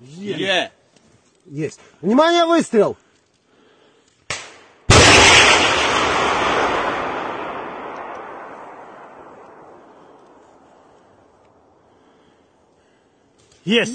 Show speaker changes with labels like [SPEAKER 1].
[SPEAKER 1] Є.
[SPEAKER 2] Есть. Внимание, выстрел!
[SPEAKER 3] Есть!